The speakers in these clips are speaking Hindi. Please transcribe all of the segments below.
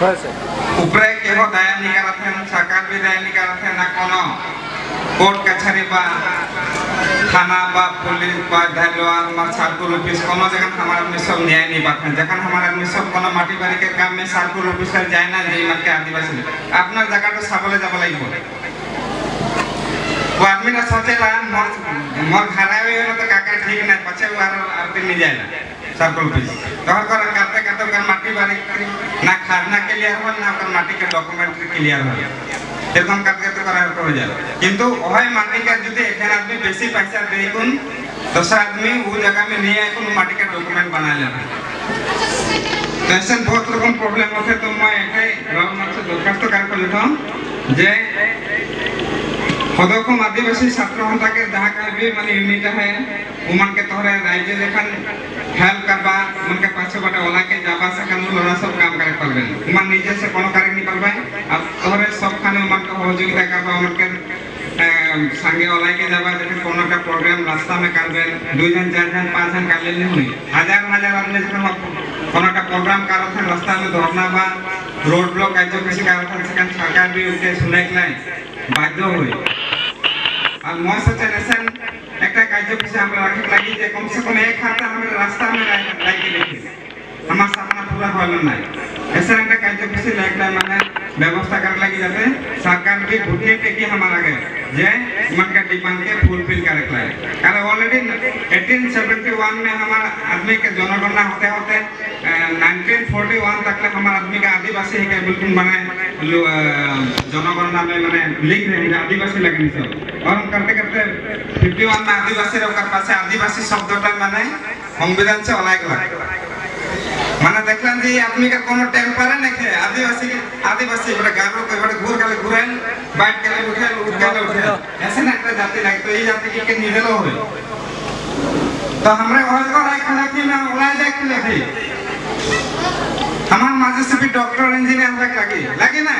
উপরে কেহ দায়া નિકાલ થે સરકાર ભી દયા નિકાલ થે ના કોનો કોર્ટ કચેરી বা থানা বা পুলিশ বা ধারলোয়ার বা সার্কুল অফিস, কোনো যেখানে আমার আপনি সব ন্যায় নিয়ে পাচ্ছেন যেখানে আমার আপনি সব কোনো মাটি বাড়িকে কামে সার্কুল অফিসার যায় না যে মাকে আদিবাসী আপনার জায়গাটা সাবলে যাব লাগিব। ও আদমিটা সচেলা মর মর খারাপ হয়ে গেল তো কাকার ঠিক না পাছে ও আর আপনি নিয়ে যায় না সার্কুল অফিস। তখন কারণ কাতে करते कर माटी बारी ना खाना क्लियर हो ना कर माटी के डॉक्यूमेंट्री क्लियर हो এরকম কাজ করতে করা করে যায় কিন্তু ওহাই মাটি का যদি এখানে आदमी বেশি पैसा दे कुन दूसरा आदमी वो जगह में नहीं आए कुन माटी का डॉक्यूमेंट बना लेना तो ऐसे बहुत रकम प्रॉब्लम होते तो मैं একাই গভর্নমেন্ট से দরখাস্ত কার করে দিতাম যে সদকম আদিবাসী ছাত্র সন্থাকে যাহা কাবি মানে ইউনিট है उमन के तोहरे राज्य হেল্প করবা, মনকে পাশে বটে, ওলাকে যাবা, সেখানে ওরা সব কাম করে পারবেন তোমার নিজে সে কোনো কারে নি পারবে আর তোরে সবখানে মনকে সহযোগিতা করবা, আমাকে সঙ্গে ওলাইকে যাবা যেটা কোনো একটা প্রোগ্রাম রাস্তা মে করবে দুইজন, চারজন, পাঁচজন করলে নি হই হাজার হাজার আদমি যখন কোনো একটা প্রোগ্রাম কারও রাস্তা মে ধরনা বা রোড ব্লক আছে কিছু কারও সেখানে সরকার বি উঠে শুনে নাই, বাধ্য হই। আর মস্ত চাইছেন একটা কার্যসূচী আমরা রাখতে লাগি যে কমসে কম এক হাতে আমরা রাস্তা में লাগি দেখি আমার সামনে পুরা হল নাই ऐसा একটা কার্যসূচী লাগলে মানে ব্যবস্থা कर लगी जाते सरकार भी घुटने टेकी हमारा गए जे मन का डिमांड के फुलफिल करे के लागे कारण ऑलरेडी 1871 में हमारा आदमी के जनगणना होते होते अ, 1941 तक ले हमारा आदमी का आदिवासी है के बिल्कुल माने लो, अ, जनगणना में माने लिख रहे हैं आदिवासी लगनी सब বরং কাটে কাটে ফিফটি ওয়ান আদিবাসী ওকার পাশে আদিবাসী শব্দটা মানে সংবিধান সে অনেক মানে দেখলেন যে আপনি কোনো টেম্পারে নাকি আদিবাসী আদিবাসী এবারে গারো এবারে ঘুর গেলে ঘুরেন বাইট গেলে উঠেন উঠে গেলে উঠেন। এসে না একটা জাতি লাগে তো এই জাতিকে কে হবে? তো আমরা ওই করে এখানে কি না ওলাই যায় কি আমার মাঝে সুপি ডক্টর ইঞ্জিনিয়ার লাগে। লাগে না?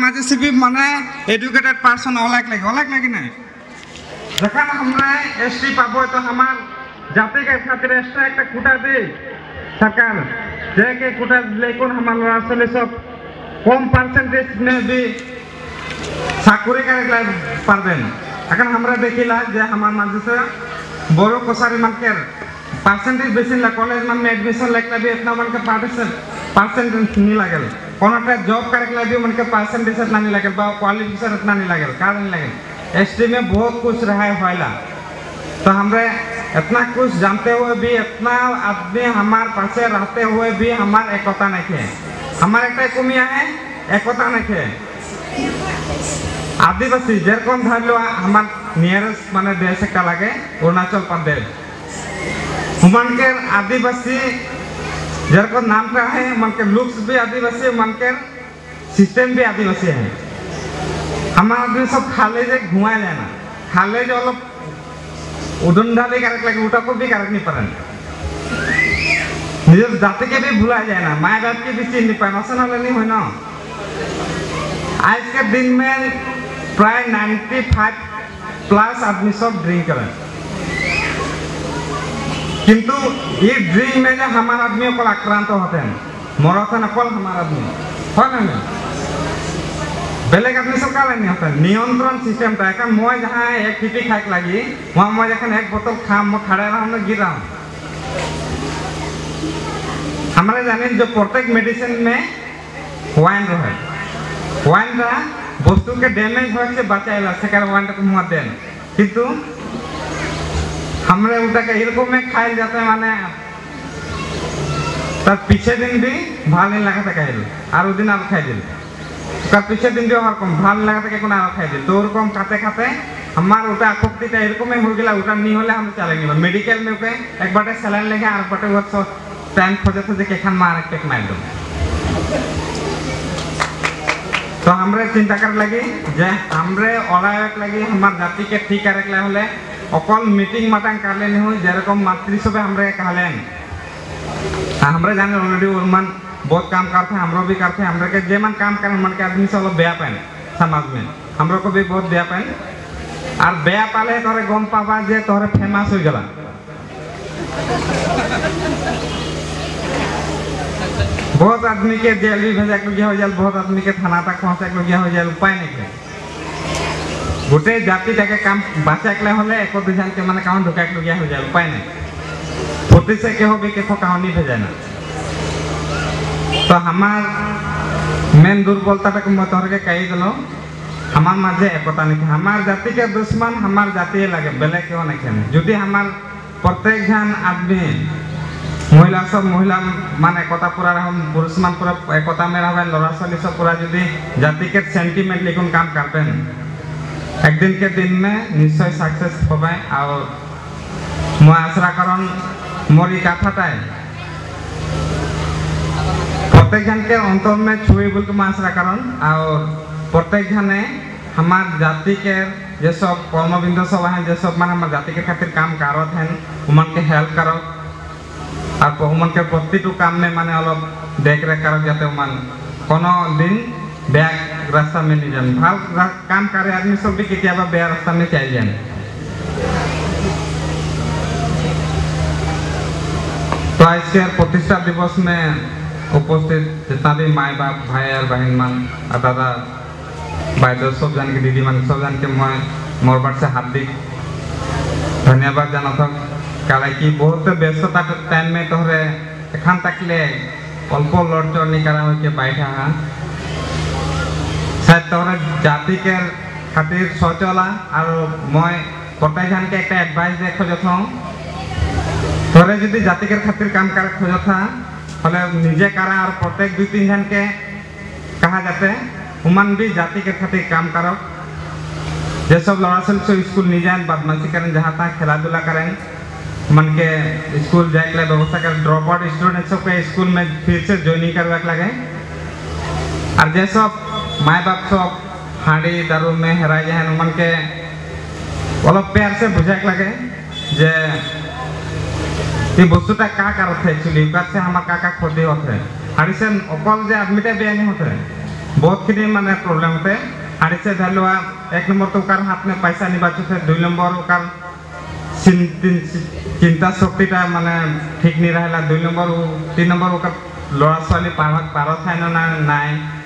আমার মাঝে সে মানে এডুকেটেড পার্সন অলাক লাগে অলাক লাগি না যখন আমরা এসটি পাবো তো আমার জাতি के खातिर एक्स्ट्रा একটা কোটা দে सरकार যে के কোটা দিলে কোন আমার লড়া ছেলে সব কম পার্সেন্টেজ में भी চাকরি করে পারবেন এখন আমরা দেখিলা যে আমার মাঝে से বড় কসারি মানকের পার্সেন্টেজ বেশি না কলেজ মান में एडमिशन लेके भी इतना मन के पार्टिसिपेट परसेंटेज नहीं लगल कोनोटा जॉब करे के भी मन के परसेंटेज इतना नहीं लगल बा क्वालिफिकेशन इतना नहीं लगल का नहीं लगल एसटी में बहुत कुछ रहा है होइला तो हमरे इतना कुछ जानते हुए भी इतना आदमी हमारे पासे रहते हुए भी हमार एकता नहीं है हमारे एक कमिया है एकता नहीं है आदिवासी যেরকম ধরলো আমার নিয়ারেস্ট মানে দেশ একটা লাগে অরুণাচল প্রদেশ हुमनकर झारखंड नाम का है मन के लुक्स भी आदिवासी है मन के सिस्टम भी आदिवासी है। हमारा आदमी सब खाले जे घुमाए जाना। खाले जो अलग उदन डाले कारक लगे उठा को भी कारक नहीं पड़े निज जाति के भी भुला जाए ना माए बाप के भी चीन नहीं पाए मसन वाले नहीं हुए ना। आज के दिन में प्राय 95 प्लस आदमी सब ड्रिंक करें। किंतु ये ड्रिंक में हमारा आदमी अकल आक्रांत तो होते हैं मरतन अकल हमारा आदमी है ना बेलेग आदमी सब का लाइन होते नियंत्रण सिस्टम था एक मौज जहाँ एक टिटी खाए लगी वहाँ मौज जखन एक बोतल खाम मैं खड़ा रहा मैं गिर रहा हमारे जाने जो प्रत्येक मेडिसिन में वाइन रहे वाइन रहा वस्तु के डैमेज होने से बचाएला से वाइन तो मुँह देन किंतु हमने उनका कहीं को में खाए जाते माने, तब पीछे दिन भी भाले लगा था कहीं और उस दिन आप खाई दिल। तब पीछे दिन जो हर कम भाले लगा था कहीं आप खाई दिल। तो और हम खाते खाते हमार उटा आपत्ति एरकम हो गया उटा नहीं होले हम चलेंगे मेडिकल में उपे एक बटे सलाह लेके वो टाइम खोजे खान मार दो। तो हमरे चिंता कर लगी, जे हमरे लगी, हमार जाति के ठीक करे অকল মিটিং মাটাং কালে नहीं যেরকম মাতৃসভা हमरे कहलेन हाँ, हमरे जाने ऑलरेडी मन बहुत काम करते हैं हमरो भी करते हैं हमरे के जे मन काम करें मन के आदमी सब लोग बेया पाए समाज में हमरो को भी बहुत बेया पाए और बेया पाले तोरे गम पाबा जे तोरे फेमस हो गला बहुत आदमी के जेल भी भेजा के गया हो जाए बहुत आदमी के थाना तक पहुंचा के गया हो जाए उपाय नहीं के জাতি তাকে কাম বাঁচাকলে হলে একো দুজনকে মানে কারণ ঢুকাকলগীয়া হৈ যায়, উপায় নাই। ফটিছে কে হবে কেখো কাহনি ভেজে না। তো আমার মেন দুর্বলতাটাকে মই তহরকে কাই দিল আমার মাঝে একতা নাকি? আমার জাতিকে দুশ্মন আমার জাতিয়ে লাগে বেলে কেউ নাকি যদি আমার প্রত্যেক জন আদমি, মহিলা সব মহিলা মানে একতা পুরা রাখুন পুরুষ মান পুরা একতা মে রাখবেন লড়া ছোৱালী সব পুরা যদি জাতিকে সেন্টিমেন্ট লিখুন কাম করবেন एक दिन के दिन में निश्चय सक्सेस হবে আর মই আশা করন মোর এই কথাটাই প্রত্যেক জনকে অন্তর में छुए बोल के मैं आशा करन और प्रत्येक जने हमार जाति के जे सब कर्मबिंद सब हैं जे सब माने हमार जाति के खातिर काम करत हैं उमन के हेल्प करो और उमन के प्रतिटू काम में माने अलग देख रेख करो जाते उमन कोनो दिन বেয়া रास्ता में नहीं जाने भाव ৰাস্তামে নিজান आदमी सब भी আদমি চবে बेहर रास्ता में চাই जाने तो आज के प्रतिष्ठा दिवस में उपस्थित जितना भी माए बाप भाई और बहन मन दादा भाई दोस्त सब जान के दीदी मन सब जान के मैं मोरबाट से हार्दिक धन्यवाद जाना था कल कि बहुत व्यस्तता टाइम में तो तोहरे एखान तक ले अल्प लड़चड़ निकाला हो के बैठा है তোরা জাতিকে খাতির সচলা আর মই প্রত্যেকজনকে একটা অ্যাডভাইস দিয়ে খোঁজত তোরে যদি জাতিকের খাতির কাম করে খোঁজত হলে নিজে কারা আর প্রত্যেক দুই তিন জনকে কাহা যাতে হুমান भी জাতিকে খাতির কাম করক যেসব লড়া ছোৱালী সব স্কুল নিয়ে যান बदमाशी करें जहाँ तहाँ खेला धुला करें मन के स्कूल जाए के लिए व्यवस्था करें ड्रॉप आउट स्टूडेंट सबके स्कूल में फिर से ज्वाइनिंग करवा के लगे আর যেসব মায় বাপ সব হাঁড়ি দারু মে হেরাই যায় উমানকে অলপ প্যার সে বুঝাক লাগে যে এই বস্তুটা কা কারত একচুয়ালি কার সে আমার কাকা ক্ষতি হতে হাঁড়ি সে অকল যে আদমিটা বেআইনি হতে বহুতখিনি মানে প্রবলেম হতে হাঁড়ি সে ধর লোৱা এক নম্বর তো ওকার হাত মে পয়সা নিবা চুতে দুই নম্বর ওকার চিন- চিন- চিন্তা শক্তিটা মানে ঠিক নি রহিলা দুই নম্বর ও- তিন নম্বর ওকার ল'ৰা ছোৱালী পাৰত পাৰত ঠাই না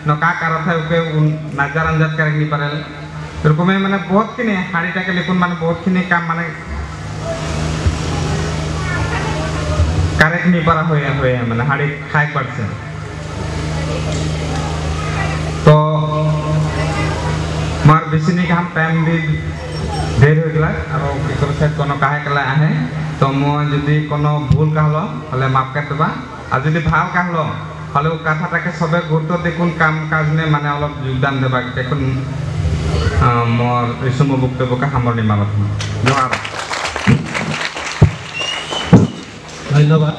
নাই নকা কারত ঠাই ওকে উন- নাজার আঞ্জাত কারেক নি পারে এরকমে মানে বহুতখিনি শাড়িটাকে লিখুন মানে বহুতখিনি কাম মানে কারেক্ট নি পারা হয়ে হয়ে মানে হাড়ি খাই পারছে তো মার বেশি নি কাম টাইম দি দেৰি হৈ গ'লা আৰু কি ক'লে চাই কোনো কাহে কেলে আহে তো মই যদি কোনো ভুল কাহলো হ'লে মাফ কৰি দিবা আৰু যদি ভাল কাহলো হলেও কথাটাকে সবে গুরুত্ব দেখুন কাম কাজ নে মানে অলপ যোগদান দেবা দেখুন মর রেশম বক্তব্যকে সামরণি মানত ধন্যবাদ।